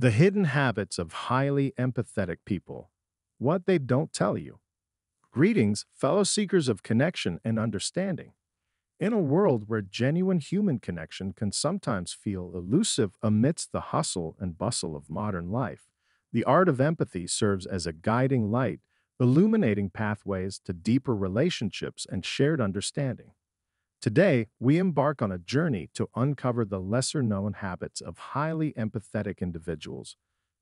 The hidden habits of highly empathetic people. What they don't tell you. Greetings, fellow seekers of connection and understanding. In a world where genuine human connection can sometimes feel elusive amidst the hustle and bustle of modern life, the art of empathy serves as a guiding light, illuminating pathways to deeper relationships and shared understanding. Today, we embark on a journey to uncover the lesser known habits of highly empathetic individuals,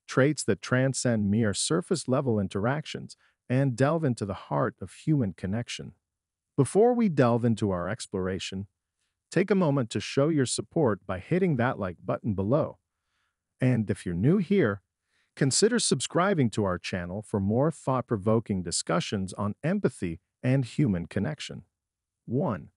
traits that transcend mere surface level interactions and delve into the heart of human connection. Before we delve into our exploration, take a moment to show your support by hitting that like button below. And if you're new here, consider subscribing to our channel for more thought provoking discussions on empathy and human connection. 1.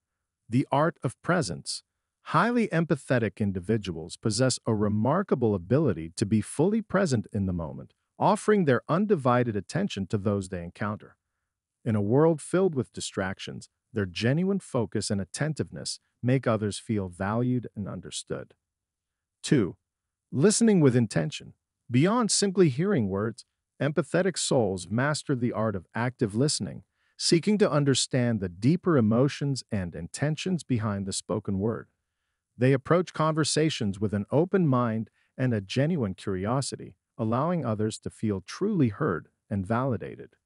The art of presence. Highly empathetic individuals possess a remarkable ability to be fully present in the moment, offering their undivided attention to those they encounter. In a world filled with distractions, their genuine focus and attentiveness make others feel valued and understood. 2. Listening with intention. Beyond simply hearing words, empathetic souls master the art of active listening, seeking to understand the deeper mm-hmm. emotions and intentions behind the spoken word. They approach conversations with an open mind and a genuine curiosity, allowing others to feel truly heard and validated.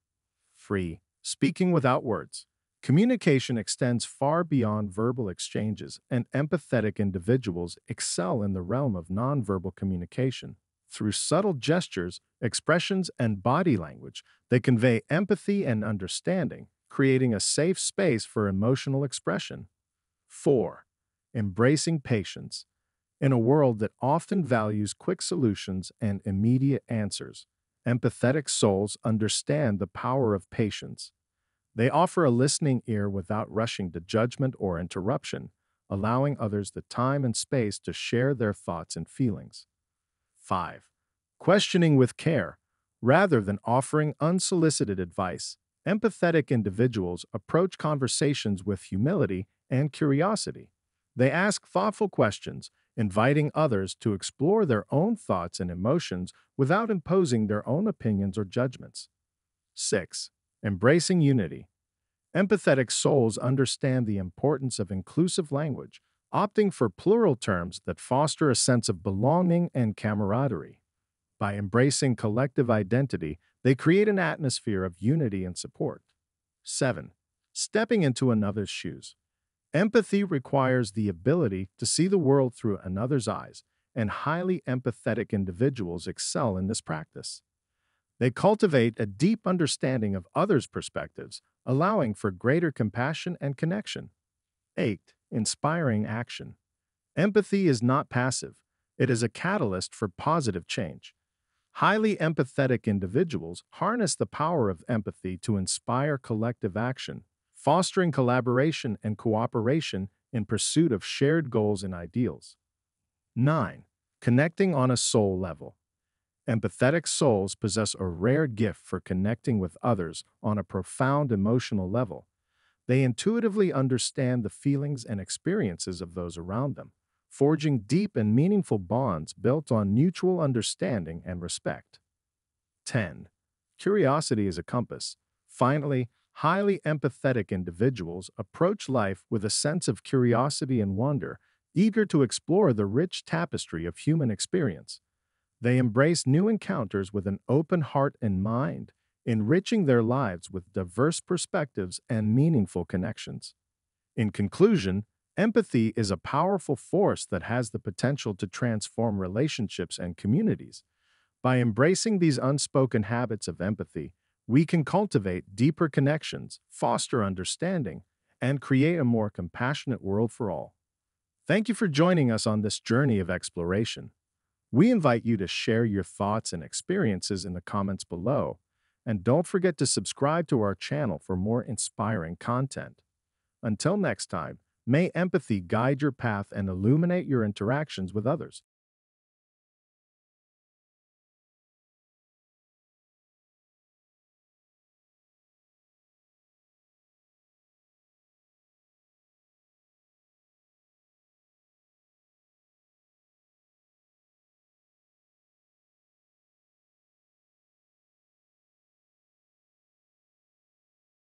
Free, speaking without words. Communication extends far beyond verbal exchanges, and empathetic individuals excel in the realm of nonverbal communication. Through subtle gestures, expressions, and body language, they convey empathy and understanding, creating a safe space for emotional expression. 4. Embracing patience. In a world that often values quick solutions and immediate answers, empathetic souls understand the power of patience. They offer a listening ear without rushing to judgment or interruption, allowing others the time and space to share their thoughts and feelings. 5. Questioning with care. Rather than offering unsolicited advice, empathetic individuals approach conversations with humility and curiosity. They ask thoughtful questions, inviting others to explore their own thoughts and emotions without imposing their own opinions or judgments. 6. Embracing unity. Empathetic souls understand the importance of inclusive language, opting for plural terms that foster a sense of belonging and camaraderie. By embracing collective identity, they create an atmosphere of unity and support. 7. Stepping into another's shoes. Empathy requires the ability to see the world through another's eyes, and highly empathetic individuals excel in this practice. They cultivate a deep understanding of others' perspectives, allowing for greater compassion and connection. 8. Inspiring action. Empathy is not passive, it is a catalyst for positive change. Highly empathetic individuals harness the power of empathy to inspire collective action, fostering collaboration and cooperation in pursuit of shared goals and ideals. 9. Connecting on a soul level. Empathetic souls possess a rare gift for connecting with others on a profound emotional level. They intuitively understand the feelings and experiences of those around them, forging deep and meaningful bonds built on mutual understanding and respect. 10. Curiosity is a compass. Finally, highly empathetic individuals approach life with a sense of curiosity and wonder, eager to explore the rich tapestry of human experience. They embrace new encounters with an open heart and mind, enriching their lives with diverse perspectives and meaningful connections. In conclusion, Empathy is a powerful force that has the potential to transform relationships and communities. By embracing these unspoken habits of empathy, we can cultivate deeper connections, foster understanding, and create a more compassionate world for all. Thank you for joining us on this journey of exploration. We invite you to share your thoughts and experiences in the comments below, and don't forget to subscribe to our channel for more inspiring content. Until next time, May empathy guide your path and illuminate your interactions with others.